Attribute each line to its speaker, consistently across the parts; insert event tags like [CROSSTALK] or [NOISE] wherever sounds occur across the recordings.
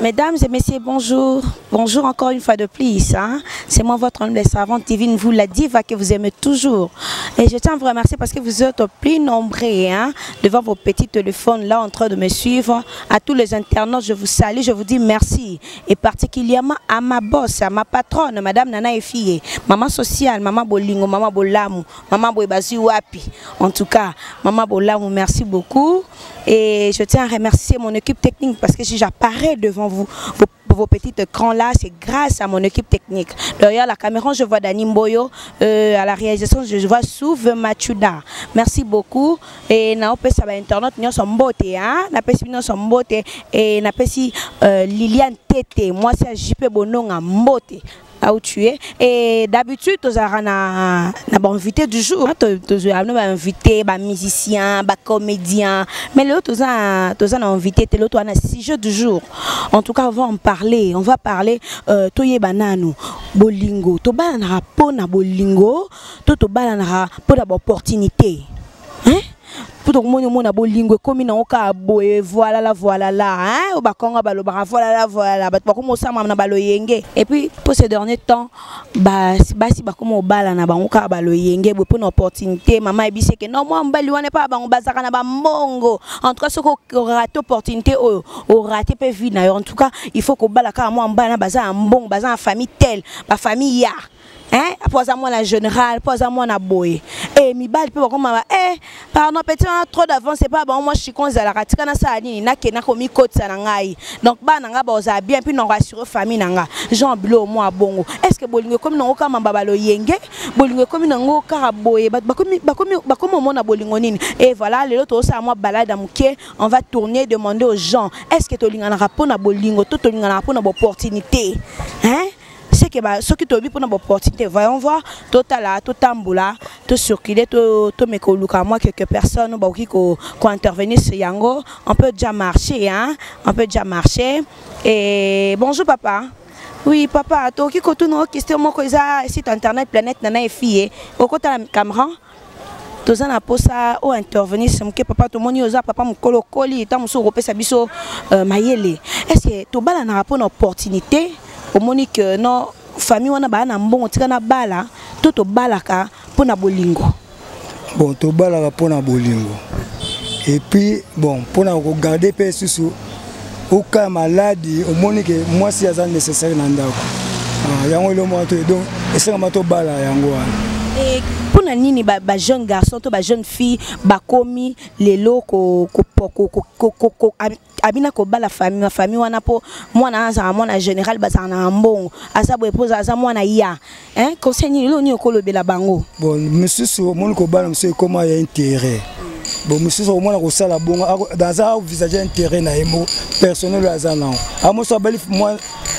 Speaker 1: Mesdames et messieurs, bonjour. Bonjour encore une fois de plus. Hein. C'est moi, votre humble savante divine, vous la diva que vous aimez toujours. Et je tiens à vous remercier parce que vous êtes plus nombreux hein, devant vos petits téléphones là en train de me suivre. À tous les internautes, je vous salue, je vous dis merci. Et particulièrement à ma boss, à ma patronne, Madame Nana Efie, maman sociale, maman Bolingo, maman Bolamu, maman Boebazi Wapi. En tout cas, maman Bolamu, merci beaucoup. Et je tiens à remercier mon équipe technique parce que si j'apparais devant vous, vos, petits écrans là, c'est grâce à mon équipe technique. Derrière la caméra, je vois Dani Mboyo. Euh, à la réalisation, je vois Souve Machuda. Merci beaucoup. Et na ba internet nyo son mbote hein? Na nyo son mbote et euh, Liliane Tete. Moi c'est JP Bononga mbote. Où tu es. Et d'habitude, tu as na invité du jour. Tu as invité des musiciens, des comédiens. Mais l'autre, tu as invité, sujet du jour. En tout cas, on va en parler. On va parler euh, banano, bolingo. As pour na bolingo, tu as pour l'opportunité. Hein? Mpo tokomoni omona bolingo ekomi nango kaka boye voilà la voilà la hein bakongo balobaka voilà la voilà la. Bato bakoma osama na baloyenge epuis mpo ce dernier temps basi bakoma obala na bango kaka baloyenge boye mpo na opportunité no mwa mobali wana mpe bango na bambongo en tout cas soki orate opportunité oyo orate mpe vie na yo en tout cas il faut kobala kaka mwa mbala na baza na mbongo baza na famille telle bafamille ya hein? Po aza mwana général po aza mwana boye e mibali mpe bakomama e pardon petit trop d'avance epa bango mwa chikon ezalaka tika nasala nini nakenda komikotisa na ngai donc bana na ngai bazala bien mpe nango assure famille na nga jean bilo mwa bongo. Est ce que bolingo ekomi nango kaka mamba baloyenge bolingo ekomi nango kaka boye? Bakomi omona bolingo nini? E voilà lelo tozosala mwa balade ya moke on va tourner demander aux gens est ce que tolinganaka mpona bolingo to tolinganaka mpona baopportunité hein? C'est que bah, ce qui te dit pour notre opportunité voyons voir totala totambola to circuler to to me koluka moi quelques personnes bah qui ko intervenir sur yango on peut déjà marcher hein on peut déjà marcher. Et bonjour papa. Oui papa toki ko tuna question moko eza site internet planète nana efie okota la caméra toza na posa oyo intervenir moke papa tomoni oza papa mokolo okoli ntango mosusu okopesa biso uh, mayele est ce que tobalanaka mpona opportunité omoni ke no famille wana baa na mbongo tika na bala to tobalaka mpo na bolingo.
Speaker 2: Bon tobalaka mpo na bolingo. Epuis bon mpona kogarde mpe susu oka maladi omoni ke mwasi aza nécessaire na ndako. Yango elo moko to donc esengama tobala yango wana
Speaker 1: mpona nini bajeune garçon to bajeune fille bakomi lelo abina kobala famille famille wana mpo mwana azala mwana général bazala na mbongo. Aza boye mpo aza mwana ya. Conseil nini lelo nini okolobela bango?
Speaker 2: Bon mosusu omoni kobala mosusu ekoma intérêt. Bon mosusu omona kosala bongo aza avisage intérêt na ye mo personnel oyo aza nango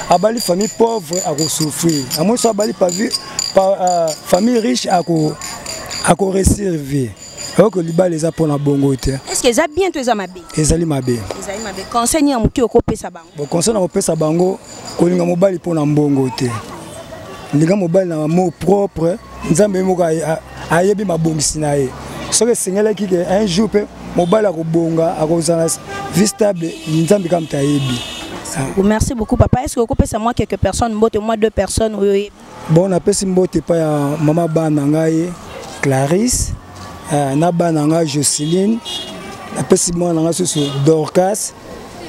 Speaker 2: abali famille pauvre akosouffrir amoso abali famille riche akoreserve oyoke libala eza mpona bongo te
Speaker 1: eza bien to eza mabe
Speaker 2: ezali mabe
Speaker 1: conseil nini ya moke okopesa bango
Speaker 2: bon conseil na kopesa bango kolinga mobali mpona mbongo te linga mobali na mot propre nzambe moko ayebi mabongisi na ye. Soki esengelaki ke un jour mpe mobali akobonga akozala vie stable nzambe kaka moto ayebi
Speaker 1: merci beaucoup papa est ce que okopesa mwa quelques personnes mbote mwa deux personnes oyo oyebi
Speaker 2: bon napesi mbote epai ya mama bana na ngai clarisse uh, na bana na ngai joseline napesi mwana na ngai susu dorcas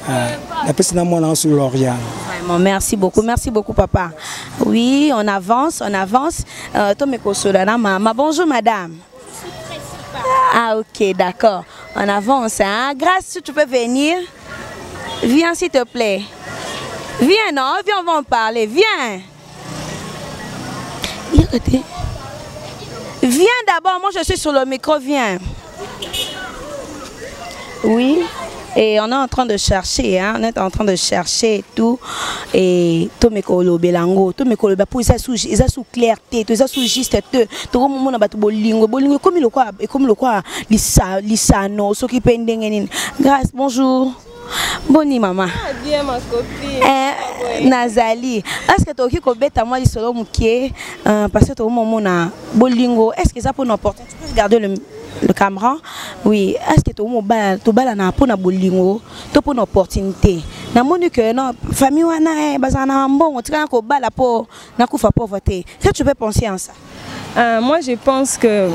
Speaker 2: uh, napesi na mwana na ngai susu
Speaker 1: merci beaucoup, merci beaucoup papa. Oui, on avance, on avance. Euh. Bonjour madame. Ah ok, d'accord. On avance. Hein? Grâce, tu peux venir. Viens s'il te plaît. Viens, non, viens, on va en parler. Viens. Viens d'abord, moi je suis sur le micro, viens. Oui. Et on est en train de chercher, hein? on est en train de chercher tout. Et tout mes belango, tout mes koloba pour ça sous ça sous clarté, tout ça sous juste te. Tout comme mon abatu bolingo, bolingo comme le quoi, et comme le quoi, lisa lisano, ce qui nini. Grâce, bonjour. Boni maman.
Speaker 3: Ah, bien ma copine.
Speaker 1: Eh, Nazali. Est-ce que tu as kobeta moi lisolo mukie euh, parce que tu mona bolingo, est-ce apporter Tu peux regarder le le caméra oui est-ce que tobala na mpona bolingo to mpona opportunité namoni ke non famille wana eh, bazala na mbongo tikana kobala mpo nakufa pauvre te que tu peux penser en ça
Speaker 3: Euh, moi, je pense que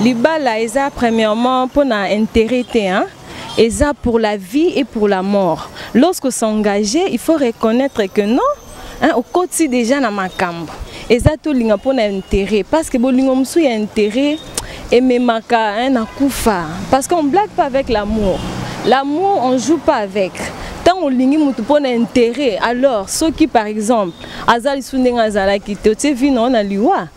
Speaker 3: l'Ibala est premièrement pour l'intérêt, hein? et ça pour la vie et pour la mort. Lorsque s'engager, il faut reconnaître que non, hein, côté déjà dans ma cambre. Et ça tout linga pour l'intérêt parce que bolingo msu y a intérêt et memaka hein na kufa parce qu'on blague pas avec l'amour. L'amour on joue pas avec. Tant on lingi mutu pour l'intérêt alors ceux qui par exemple azali sundenga azala kite tu vino na liwa?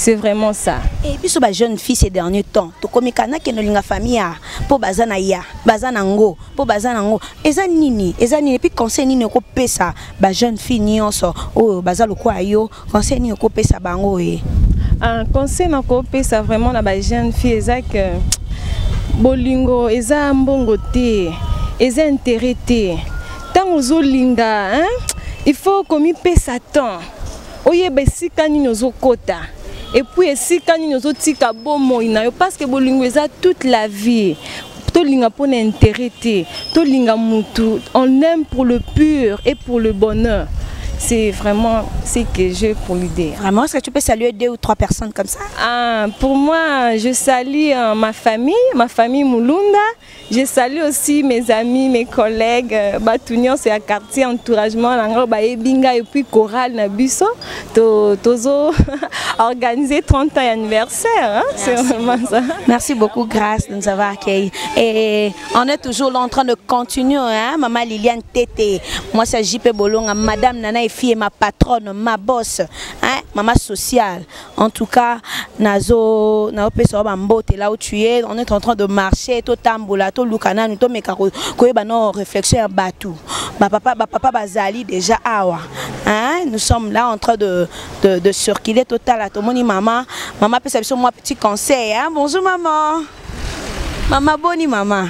Speaker 3: C'est vraiment ça.
Speaker 1: Et biso bajeune fille ces derniers temps tokomika nakende olinga famille ya mpo baza na ya baza na ngo mpo baza na ngo eza nini eza nini epuis conseil nini okopesa bajeune fille nyonso oyo baza lokola yo? Conseil nini okopesa bango ye
Speaker 3: Un conseil nakopesa vraiment na bajeune fille eza que bolingo eza mbongo te eza intérêt te ntango ozolinga il faut komipesa temps. Oyeba esika nini ozokota epuis esika nini ozotika bomoi na yo parce que bolingo eza toute la vie. Tolinga mpo na intérêt te tolinga mutu on aime pour le pur et pour le bonheur c'est vraiment ce que j'ai pour l'idée
Speaker 1: vraiment est-ce que tu peux saluer deux ou trois personnes comme ça?
Speaker 3: Ah, pour moi, je salue euh, ma famille, ma famille Mulunda. Je salue aussi mes amis, mes collègues. euh, Batunion, c'est un quartier entouragement. Et puis Chorale Nabuso. To, tozo [LAUGHS] organiser 30 ans anniversaire. hein, C'est vraiment ça.
Speaker 1: Merci beaucoup, Grâce, de nous avoir accueillis. Et on est toujours là en train de continuer, hein, Maman Liliane Tété. Moi, c'est JP Bolonga, Madame Nana fille, ma patronne, ma boss, hein, Maman sociale. En tout cas, Nazo, Nazo Peso Bambote, là où tu es, on est en train de marcher, to tambola, to lukana, to mekaro, koyeba no réflexion à batou. Ba papa, ba papa bazali déjà awa. Hein, nous sommes là en train de, de, de circuler total à tout monde, maman. Maman peut savoir moi petit conseil, hein. Bonjour maman. Maman boni maman.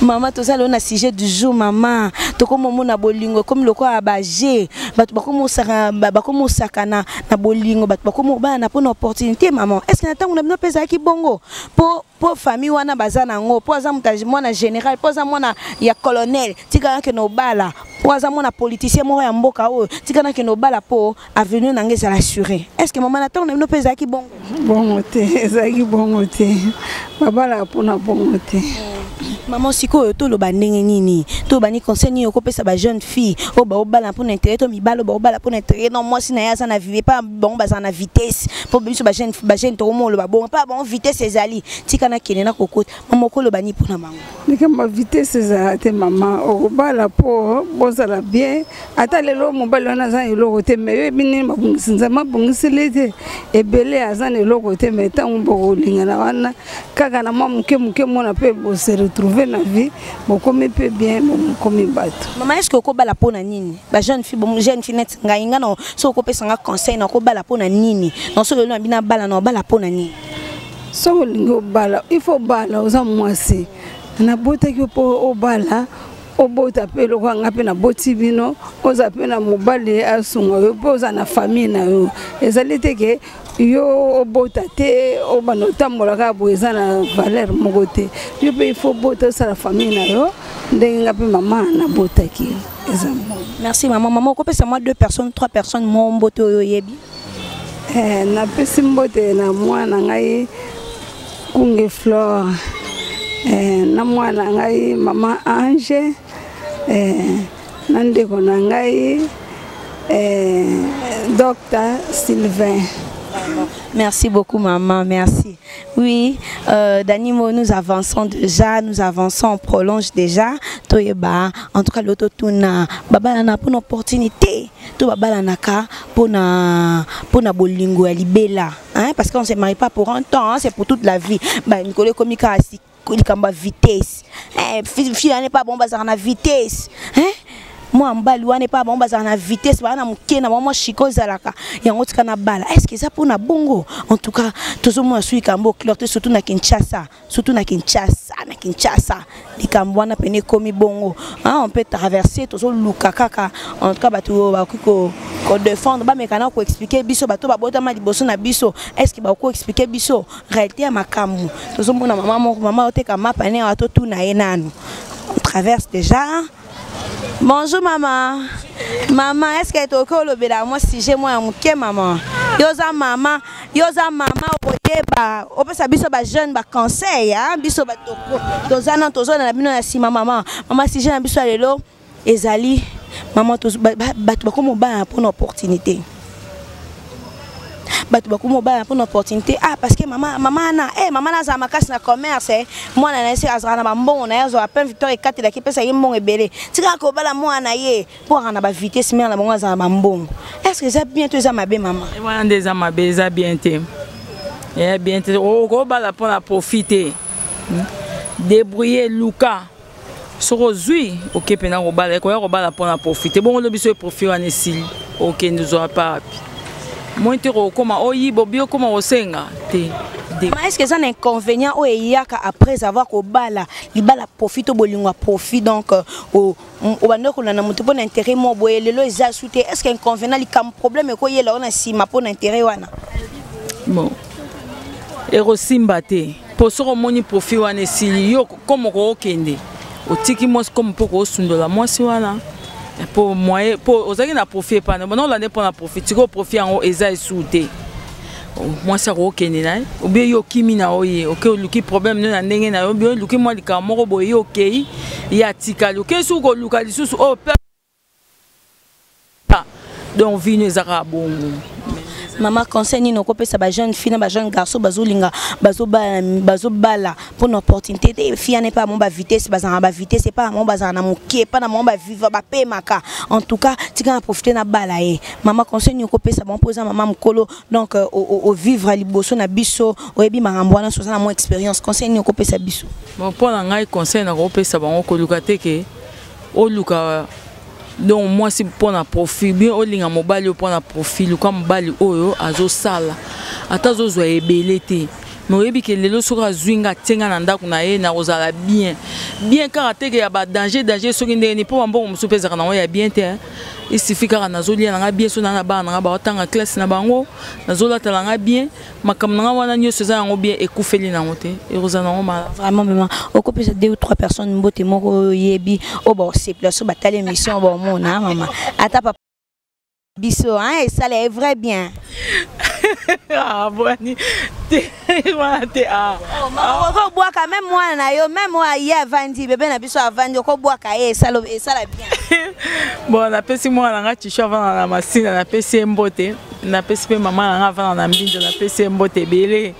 Speaker 1: mama tozali na sujet du jour mama tokomomona bolingo komi lokola baje bato bakomosaka na na bolingo. Bato bakomobana mpona opportunité mama est ce que na ntango na bongo? Mpo mpo famille wana baza nango mpo aza moto général mpo aza mwana ya colonel. Tika nakende obala. Mpo aza mwana politicien moko ya mboka oyo. Tika nakende obala mpo avenir nango ezala assure est ce que mama na ntango na bino mpe bongo?
Speaker 4: Bongo te [LAUGHS] babalaka mpona bongo te
Speaker 1: mama sikoyo toloba ndenge nini? Toloba ni conseil nini okopesa bajeune fille. Oyo baobala mpona intérêt to mibali oyo baobala mpona intérêt. Non mwasi na ye aza na vie mpa bango bazala na vitesse. Mpo biso bajeune tokoma oloba bongo mpa bango vitesse ezali. Tika nakende na kokota. Mama okoloba nini mpona bango
Speaker 4: likambo vitesse ezala te mama okobala mpo bozala bien. Ata lelo mobali wana aza na eloko te me oyebi nini babongisi nzambe abongiseli te. Ebele aza na eloko te me ntango bokolingana wana kaka na mwa moke moke mona mpe bose retrouve na vie bokomi mpe bien bokomi bato.
Speaker 1: Mama estce okobala mpona nini? Bajeune fille jeune fille neti ngai nga na soki okopesanga conseil na okobala mpona nini? Na soki elo na bino abala na obala mpona nini?
Speaker 4: Soki olingi obala il faut obala oza mwasi. Nabotaki mpo obala obota mpe lokola nga mpe naboti bino oza mpe na mobali asunga yo mpe oza na famille na yo. Ezali te ke yo obota te obanda otambola kaka boye eza na valeur moko te. Yo mpe ifo obota osala famille na yo ndenge nga mpe mama nabotaki eza
Speaker 1: merci mama mama okopesa mwa deux personnes trois personnes mo mbote oyo oyebi?
Speaker 4: Eh, napesi mbote na mwana ngai kunge flore. Eh, na mwana ngai mama ange. Eh, na ndeko na ngai eh, docteur sylvain
Speaker 1: Merci beaucoup, maman. Merci. Oui, euh, nous avançons déjà, nous avançons, on prolonge déjà. Toyeba, en tout cas, l'autotuna, baba na pour une opportunité. To baba na ka pour na pour na bolingo libela, hein, parce qu'on se marie pas pour un temps, hein, c'est pour toute la vie. Bah, Nicolas Komika asi likamba vitesse. Eh, fille n'est pas bon bazar na vitesse. Hein? Mwa mobali wana epa bango bazala na vitesse baa na moke na bango mwa shiko ezalaka yango tika na bala. Estce eza mpona bongo? En tout cas tozomona su likambo oclair te surtout na kinshasa. Surtout na kinshasa na kinshasa. Likambo wana pene ekomi bongo. On peut traverser tozoluka kaka. En tout cas bato bakoki kodefendre bameka na koexplike biso bato babotama liboso na biso. Estce bakoexplike biso? Réalité ya makambo. Tozomona mama moko mama oteka mapa ne awa totuna ye nanu. On traverse déjà bonjour mama mama est ce que tokoki olobela mwa sujet mwa ya moke mama yo oza mama yo oza mama okoyeba opesa biso bajeune baconseil a biso bato toza na tozona na bino na nsima mama mama sujet na biso lelo ezali mama tozo- ba- ba- bato bakoma obala mpona opportunité? Bato bakoma obala mpona opportunité. Ah parce que mama mama ana eh mama nazala makasi na commerce eh. mwana na ye se azalaka na bambongo na ye azwaka plein victoire ekatelaki epesa ye mbongo ebele. Tikaka kobala mwana na ye mpo aka na bavitese mere na bango azala na bambongo est ce que eza bien to eza mabe mama?
Speaker 5: E wana nde eza mabe eza bien te. Eya bien te. Okobala mpona profit te débrouiller luka. Soki ozwi oke mpena kobala ekoya kobala mpona profit te bongo olobi so eprofit wana esili. Okende ozwa pa wapi moi te kokoma oyiba obi okoma kosenga te
Speaker 1: ma est ce que eza na inconvénient? Oyo eyaka après avoir kobala libala profit to bolingo ya profit donc o- m- obandi kolanda moto mpo na intérêt mo boye lelo eza su te est ce que inconvénient? Likambo problème ekoyela wana nsima mpo na intérêt wana
Speaker 5: bon. Ekosimba te mpo soki omoni profit wana esili yo komo kookende otiki mwasi komo mpo koosundola mwasi wana mpo moye mpo ozalaki na profit epana bona olande mpo na profit sikoyo profit yango eza esu te. Mwasi akookende na ye obie yo okimi na oye oke oluki problème no na ndenge na yo obie oluki mwa likambo moko boye ye okei ye atikali okei suki koluka lisusu oyo pe donc vino ezaka bongo
Speaker 1: mama conseil nini okopesa bajeune fille na bajeune garçon bazolinga bazobala mpona opportunité. Te fille wana epa bango bavitese bazala na bavitese epa na bango bazala na moke epa na bango baviva bapemaka en tout cas tika na profite na bala ye mama conseil nini okopesa bango mpo eza mama mokolo donc euh, ovivre liboso na biso oyebi makambo wana so oza na mwa expérience. Conseil nini okopesa biso?
Speaker 5: Mpo na ngai conseil na kopesa bango koluka te ke oluka donc mwasi mpona profit bien olinga mobali oyo mpona profit luka mobali oyo azosala ata azozwa ebele te me oyebi ke lelo soki azwi nga atie nga na ndako na ye nakozala bien. Bien kaka teke ya badanger danger soki ndenge nini mpo bambongo mosusu mpe ezalaka nango ya bien te isifi kaka nazolia nanga bien so naa na bana nanga baotanga classe na bango nazolatala nga bien. Makambo nanga wana nyonso eza yango bien ekufeli nango te. Ekozala nango malamu
Speaker 1: vraiment vraiment. Okopesa deux ou trois personnes mbote moko oyebi. Oyo baosepela so batali émission baomona mama ata papa biso esala est vrai bien [LAUGHS]
Speaker 5: ah bwani te [LAUGHS] wana te ah.
Speaker 1: Okobwaka meme mwana na yo meme oyo aye avandi bebe na biso avandi okobwaka ye esala esala bien. [LAUGHS]
Speaker 5: Bon napesi mwana na nga tishu avanda na masina napesi ye mbote napesi mpe mama na nga avanda na mbindo napesi ye mbote ebele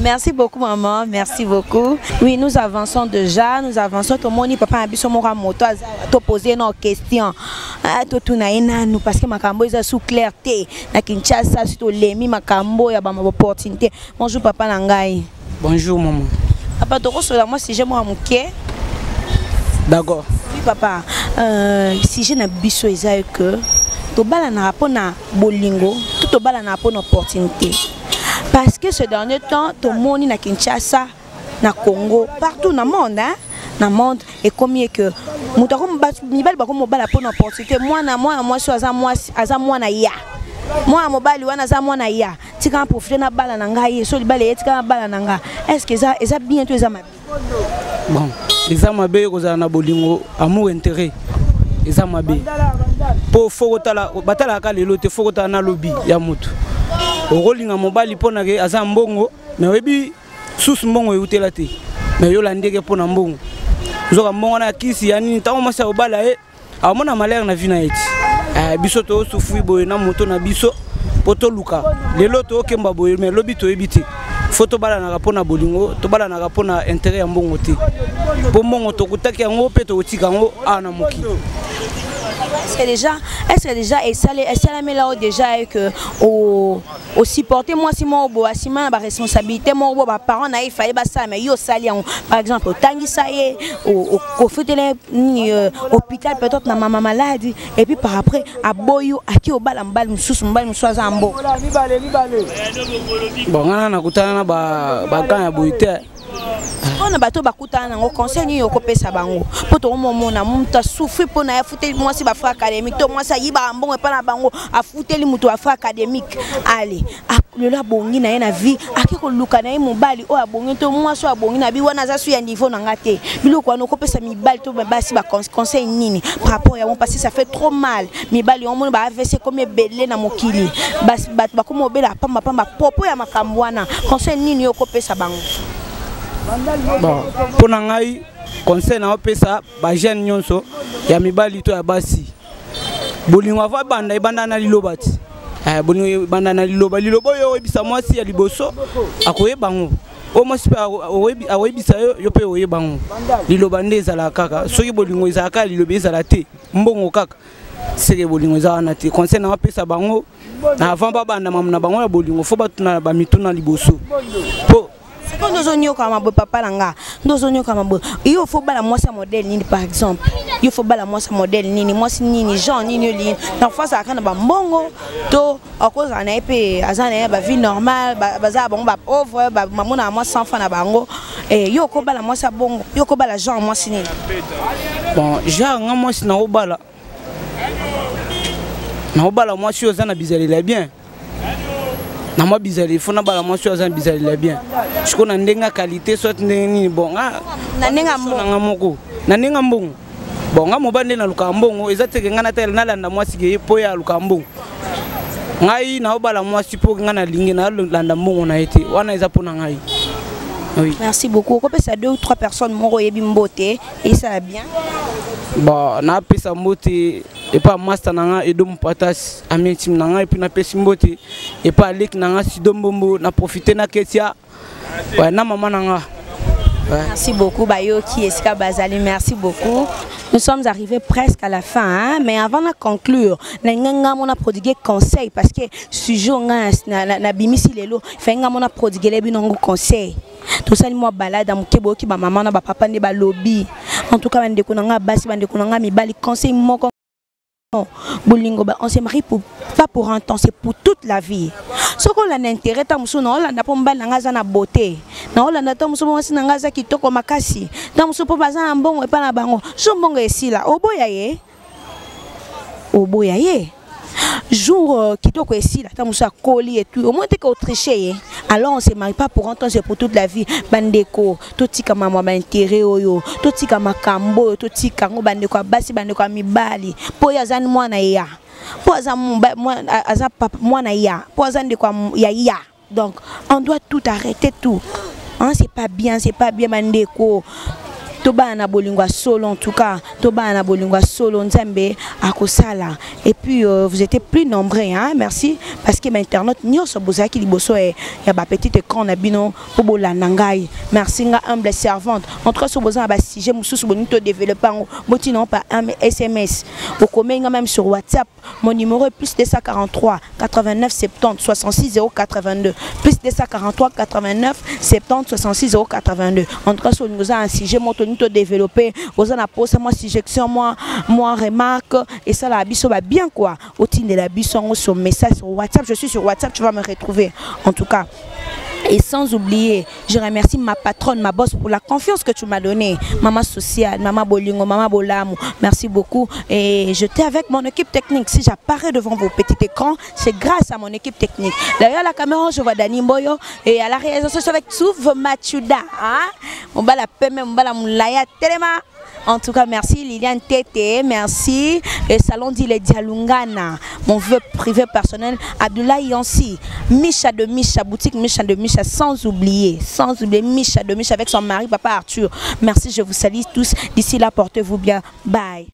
Speaker 1: merci beaucoup maman. Merci beaucoup. Oui nous avançons déjà. Nous avançons. Tomoni papa na biso moko ya moto aza toposer no question Ah, totuna ye nanu parce que makambo eza sous clair te na kinshasa so tolemi makambo ya baopportunité bonjour papa na ngai
Speaker 6: Bonjour maman.
Speaker 1: papa tokosola mwa sujet moko ya moke
Speaker 6: D'accord.
Speaker 1: oui papa. Euh, sujet na biso eza que tobalanaka mpona bolingo. To tobalanaka mpona opportunité parce que ce dernier temps tomoni na kinshasa na congo partout na monde hein? na monde. Ekomi ye que moto mibali bakomi mobala mpona opportunité mwana mwana mwasi aza mwana ya. Mwana mobali wana aza mwana ya. Tika na profite na bala na ngai ye so libala eye tika na bala na ngai est ce que eza, eza bien to eza mabe?
Speaker 6: Bon, eza mabe kozala na bolingo amour intérêt. Eza mabe. Mpo fo kotala batalaka lelo te fo kotala na lobi ya motu okolinga mobali mpo na ke aza mbongo me oyebi susu mbongo eutela te. Me yola ndenge mpo na mbongo. Ozoka mbongo wana ya kisi ya nini ntango mwasi akobala ye akomona malere na vi na ye ti. Eh, biso toosufui boye na moto na biso mpo toluka. Lelo tookemba boye me lobi toyebi te fo tobalanaka mpo na bolingo tobalanaka mpo na te mpo
Speaker 1: Est-ce que déjà, est-ce que déjà, et ça, ça, mais déjà, et que, au, au supporter, moi, si moi, au si ma responsabilité, moi, parents, il fallait, bah, ça, mais yo, ça, li, par exemple, au tangi, ça y est, au, au, euh, peut-être, na maman malade, et puis, par après, à boyo, à qui au bal, en bal, moussous, mbal, moussous, en
Speaker 6: bon wana bakanga boye te
Speaker 1: mpona bato bakutana nango conseil nini okopesa bango? Mpo tokomomona moto asufri mpona ye afuteli mwasi bafrai académique. To mwasi ayibaka mbongo epa na bango afuteli moto bafrai académique. Ale lelo abongi na ye na vie ake koluka na ye mobali oyo abongi to mwasi oyo abongi na bi wana aza so ya niveau na nga te. Biloko wana okopesa mibali to basi baconseil nini? Par rapport yango parce que ça fait trop mal. Mibali yango moni baavc ekomi ebele na mokili. Bato bakomi obela pambapamba. Popo ya makambo wana conseil nini yo okopesa bango
Speaker 6: bon mpo na ngai conseil na opesa bajeune nyonso ya mibali to ya basi bolingo ava banda ebanda na liloba ti Eh, bolingo ebanda na liloba liloba oyo oyebisa mwasi ya liboso akoyeba ngo oyo mwasi mpe akoyebi- akoyebisa yo yo mpe oyeba ngo liloba nde ezalaka kaka soki bolingo ezalaka ya liloba ezala te mbongo kaka seke bolingo eza wana te conseil na bapesa bango. Na avant babanda mamu na bango ya bolingo. Fo batuna bamituna liboso mpo
Speaker 1: sikoyo nde ozonyokama boye papa na nga nde ozonyokama boye yo fo bala mwasi ya modele nini par exemple? Yo fo bala mwasi ya modele nini? Mwasi nini genre nini olingi na fo azalaka na bambongo to akozala na ye mpe aza na ye bavie normale ba- baza na bango bapauvre mamonaka mwasi sans fa na bango. Eh, yo okobala mwasi ya bongo yo okobala genre mwasi nini?
Speaker 6: Bon genre nga mwasi nakobala nakobala mwasi oyo aza na bizaleli ya bien na mwa bizaleli fo nabala mwasi oyo aza na bizaleli ya bien. Siko na ndenge ya qualité soit ndenge nini. Bon nga
Speaker 1: na ndenge ya
Speaker 6: so
Speaker 1: mbongo.
Speaker 6: na nga moko. Na ndenge mbongo. Bon nga mobali nde nalukaka mbongo eza teke nga natala nalanda mwasi ke ye mpo ye alukaka mbongo. Ngai naobala mwasi mpo nga nalingi nalanda mbongo na ye te. Wana eza mpo na ngai oui.
Speaker 1: merci beaucoup okopesa deux ou trois personnes moko oyebi mbote esala bien?
Speaker 6: Bon napesa mbote epa master na nga edo mopatasi ami intime na nga epuis napesi mbote epa aleki na nga sido mbombo na profite na ketia ouais, na mama na nga ouais.
Speaker 1: Merci beaucoup, Bayoki et Bazali. Merci beaucoup. Nous sommes arrivés presque à la fin, hein? mais avant de conclure, on a prodigué conseil parce que sujet na bimisi lelo, fait on a prodigué les binongo conseil. Tout ça moi balade am kebo ki ba maman na papa ne ba lobby. En tout cas, bande ko nga basi bande ko nga mi bali conseil moko bolingo ba on se marie pour pas pour un temps, c'est pour toute la vie. soko olanda intérêt ta mosusu na olanda mpo mobali na ngai aza na beauté. Na olanda ta mosusu mpo mwasi na ngai aza kitoko makasi. Ta mosusu mpo baza bango. Esila oboya ye oboya ye jour kitoko esila ta mosusu akoli etu au moins teke otriche ye alors on se marie pas pour un temps c'est pour toute la vie. Bandeko totika mamwa baintérêt oyo totika makambo oyo totika yango bandeko ya basi bandeko ya mibali. Mpo oyo aza mwana ya. Mpo aza mwa- aza mwana ya. Mpo aza ndeko ya ya. Donc on doit tout arrêter tout. Hein, c'est pas bien c'est pas bien bandeko tobana na en tout cas na solo nzambe akosala. Et puis euh, vous étiez plus nombreux hein? merci. Parce que bainternaute nyonso bozalaki liboso ya ya bapetite écran na bino mpo merci nga humble servante. En tout cas so boza na basujet mosusu bolingi todéveloppe yango botina par sms okomeli nga même sur whatsapp mon numéro est plus 243 89 70 66 082 plus 243 89 70 66 082 en tout cas so olingi oza todéveloppe oza na posa mwa suggestion mwa mwa remarque. Esalaka biso ba bien quoi. Otindela biso yango sur message sur whatsapp. Je suis sur whatsapp tu vas me retrouver. En tout cas et sans oublier, je remercie ma patronne, ma boss pour la confiance que tu m'as donnée. Maman sociale, maman Bolingo, maman Bolamou, merci beaucoup. Et j'étais avec mon équipe technique. Si j'apparais devant vos petits écrans, c'est grâce à mon équipe technique. Derrière la caméra, je vois Dani Mboyo. Et à la réalisation, je suis avec Souv Machuda. Hein? On va la paix, on va la moulaya, tellement. En tout cas, merci Liliane Tété, merci le salon d'Ile Dialungana, mon vœu privé personnel, Abdoulaye Yansi, Micha de Micha, boutique Micha de Micha, sans oublier, sans oublier Micha de Micha avec son mari, papa Arthur. Merci, je vous salue tous. D'ici là, portez-vous bien. Bye.